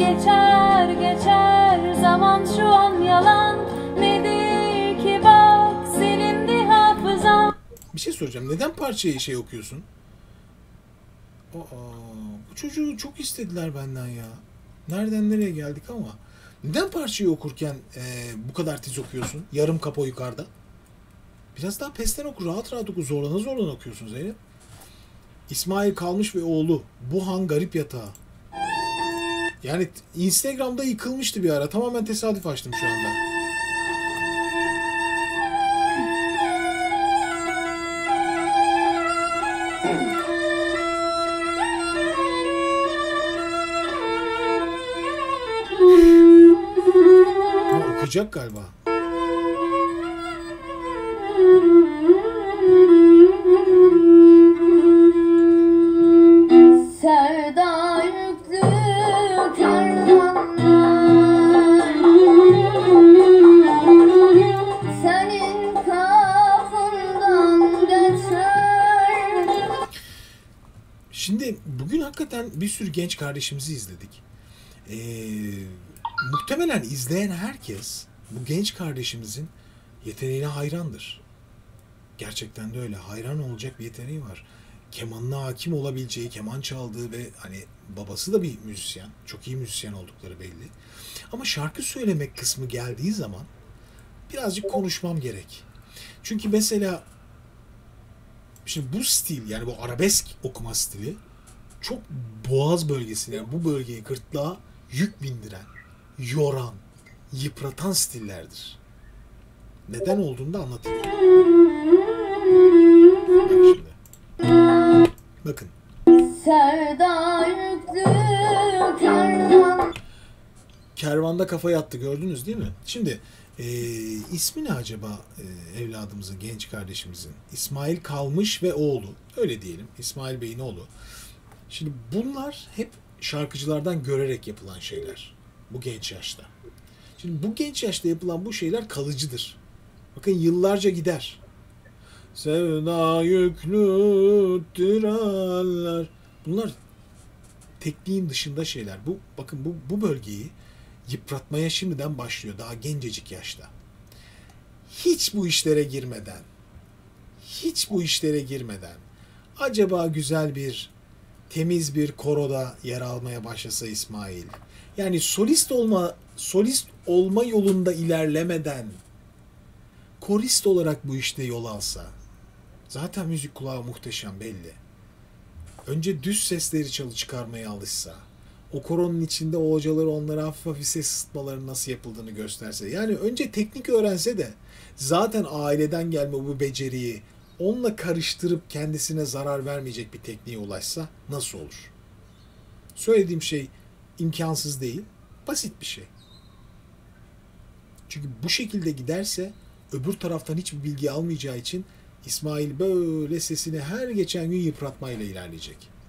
geçer geçer zaman şu an yalan nedir ki bak silindi hafızam Bir şey soracağım. Neden parçayı şey okuyorsun? Aa, bu çocuğu çok istediler benden ya. Nereden nereye geldik ama. Neden parçayı okurken e, bu kadar tiz okuyorsun? Yarım kapo yukarıda. Biraz daha pesten oku. Rahat rahat oku. Zorlana zorlana okuyorsun Zeynep. İsmail Kalmış ve oğlu. Bu han garip yatağı. Yani Instagram'da yıkılmıştı bir ara. Tamamen tesadüf açtım şu anda. Okuyacak galiba. Şimdi bugün hakikaten bir sürü genç kardeşimizi izledik. Ee, muhtemelen izleyen herkes bu genç kardeşimizin yeteneğine hayrandır. Gerçekten de öyle. Hayran olacak bir yeteneği var. Kemanına hakim olabileceği, keman çaldığı ve hani babası da bir müzisyen. Çok iyi müzisyen oldukları belli. Ama şarkı söylemek kısmı geldiği zaman birazcık konuşmam gerek. Çünkü mesela Şimdi bu stil yani bu arabesk okuma stili çok boğaz bölgesine yani bu bölgeyi gırtlağa yük bindiren, yoran, yıpratan stillerdir. Neden olduğunu da anlatayım. Bak şimdi. Bakın. Sevda yüklü kervan Kervanda kafa yattı gördünüz değil mi? Şimdi e, ismi ne acaba e, evladımızın, genç kardeşimizin? İsmail Kalmış ve oğlu. Öyle diyelim. İsmail Bey'in oğlu. Şimdi bunlar hep şarkıcılardan görerek yapılan şeyler. Bu genç yaşta. Şimdi bu genç yaşta yapılan bu şeyler kalıcıdır. Bakın yıllarca gider. Sevda yüklü tiraller. Bunlar tekniğin dışında şeyler. Bu bakın bu bu bölgeyi yıpratmaya şimdiden başlıyor daha gencecik yaşta. Hiç bu işlere girmeden, hiç bu işlere girmeden acaba güzel bir temiz bir koroda yer almaya başlasa İsmail. Yani solist olma solist olma yolunda ilerlemeden korist olarak bu işte yol alsa. Zaten müzik kulağı muhteşem belli. Önce düz sesleri çalı çıkarmaya alışsa o koronun içinde o hocaları onlara hafif hafif ses ısıtmaların nasıl yapıldığını gösterse. Yani önce teknik öğrense de zaten aileden gelme bu beceriyi onunla karıştırıp kendisine zarar vermeyecek bir tekniğe ulaşsa nasıl olur? Söylediğim şey imkansız değil, basit bir şey. Çünkü bu şekilde giderse öbür taraftan hiçbir bilgi almayacağı için İsmail böyle sesini her geçen gün yıpratmayla ilerleyecek.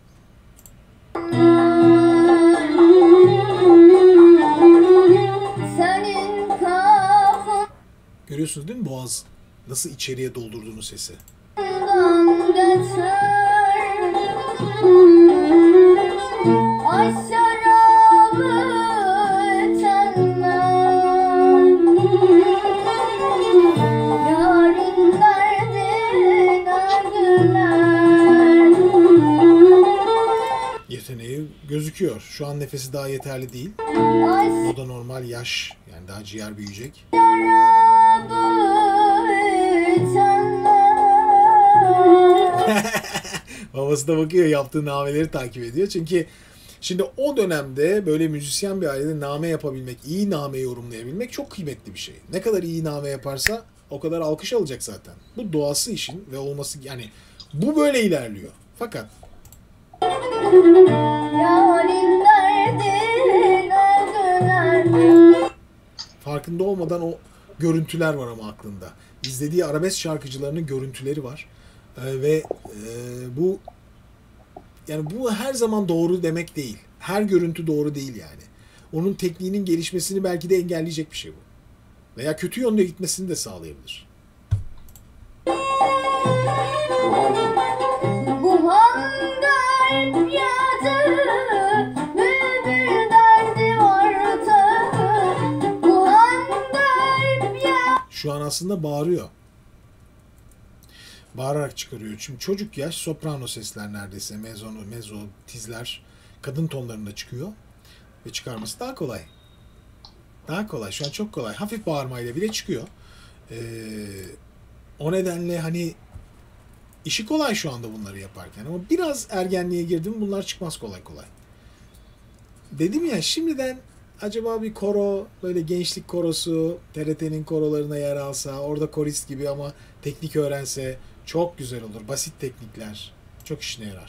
Görüyorsunuz değil mi boğaz nasıl içeriye doldurduğunu sesi? Yeteneği gözüküyor. Şu an nefesi daha yeterli değil. O da normal yaş. Yani daha ciğer büyüyecek. şarabı Babası da bakıyor yaptığı nameleri takip ediyor. Çünkü şimdi o dönemde böyle müzisyen bir ailede name yapabilmek, iyi name yorumlayabilmek çok kıymetli bir şey. Ne kadar iyi name yaparsa o kadar alkış alacak zaten. Bu doğası işin ve olması yani bu böyle ilerliyor. Fakat farkında olmadan o görüntüler var ama aklında. İzlediği arabesk şarkıcılarının görüntüleri var. Ee, ve e, bu yani bu her zaman doğru demek değil. Her görüntü doğru değil yani. Onun tekniğinin gelişmesini belki de engelleyecek bir şey bu. Veya kötü yönde gitmesini de sağlayabilir. Şu an aslında bağırıyor. Bağırarak çıkarıyor. Çünkü çocuk yaş soprano sesler neredeyse. Mezzo, mezzo, tizler kadın tonlarında çıkıyor. Ve çıkarması daha kolay. Daha kolay. Şu an çok kolay. Hafif bağırmayla bile çıkıyor. Ee, o nedenle hani işi kolay şu anda bunları yaparken. Ama biraz ergenliğe girdim bunlar çıkmaz kolay kolay. Dedim ya şimdiden acaba bir koro böyle gençlik korosu TRT'nin korolarına yer alsa orada korist gibi ama teknik öğrense çok güzel olur. Basit teknikler çok işine yarar.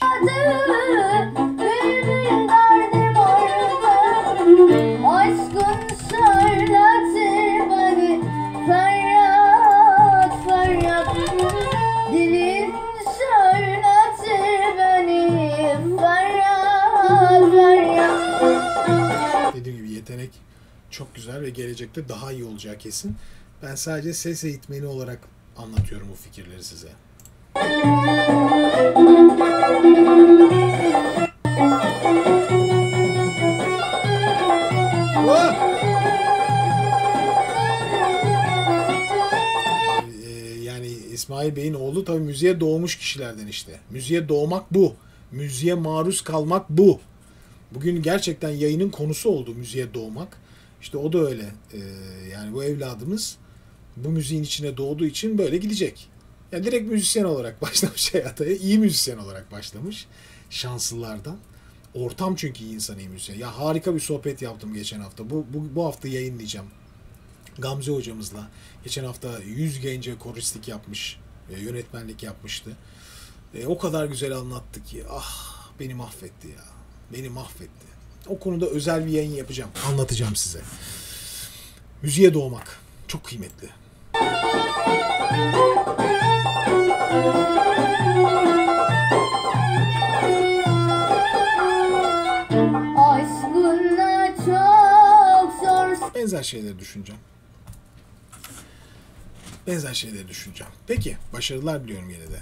Dediğim gibi yetenek çok güzel ve gelecekte daha iyi olacağı kesin. Ben sadece ses eğitmeni olarak anlatıyorum bu fikirleri size. Ee, yani İsmail Bey'in oğlu tabii müziğe doğmuş kişilerden işte. Müziğe doğmak bu. Müziğe maruz kalmak bu. Bugün gerçekten yayının konusu oldu müziğe doğmak. İşte o da öyle. Ee, yani bu evladımız bu müziğin içine doğduğu için böyle gidecek. Yani direkt müzisyen olarak başlamış hayata. İyi müzisyen olarak başlamış. Şanslılardan. Ortam çünkü iyi insan iyi müzisyen. Ya harika bir sohbet yaptım geçen hafta. Bu, bu, bu hafta yayınlayacağım. Gamze hocamızla. Geçen hafta 100 gence koristlik yapmış. e, yönetmenlik yapmıştı. E, o kadar güzel anlattı ki. Ah beni mahvetti ya. Beni mahvetti. O konuda özel bir yayın yapacağım. Anlatacağım size. Müziğe doğmak. Çok kıymetli. Benzer şeyleri düşüneceğim. Benzer şeyleri düşüneceğim. Peki, başarılar diliyorum yine de.